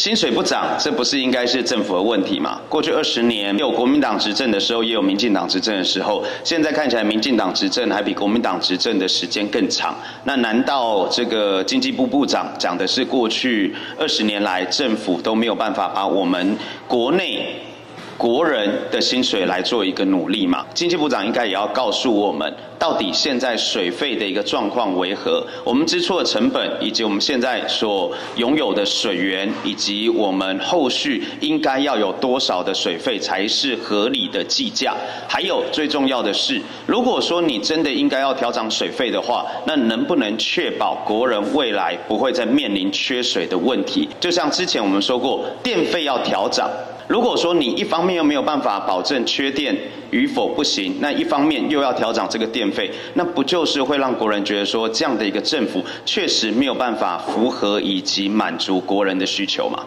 薪水不涨，这不是应该是政府的问题吗？过去二十年有国民党执政的时候，也有民进党执政的时候，现在看起来民进党执政还比国民党执政的时间更长。那难道这个经济部部长讲的是过去二十年来政府都没有办法把我们国内？国人的薪水来做一个努力嘛？经济部长应该也要告诉我们，到底现在水费的一个状况为何？我们支出的成本，以及我们现在所拥有的水源，以及我们后续应该要有多少的水费才是合理的计价？还有最重要的是，如果说你真的应该要调涨水费的话，那能不能确保国人未来不会再面临缺水的问题？就像之前我们说过，电费要调涨。如果说你一方面又没有办法保证缺电与否不行，那一方面又要调整这个电费，那不就是会让国人觉得说这样的一个政府确实没有办法符合以及满足国人的需求吗？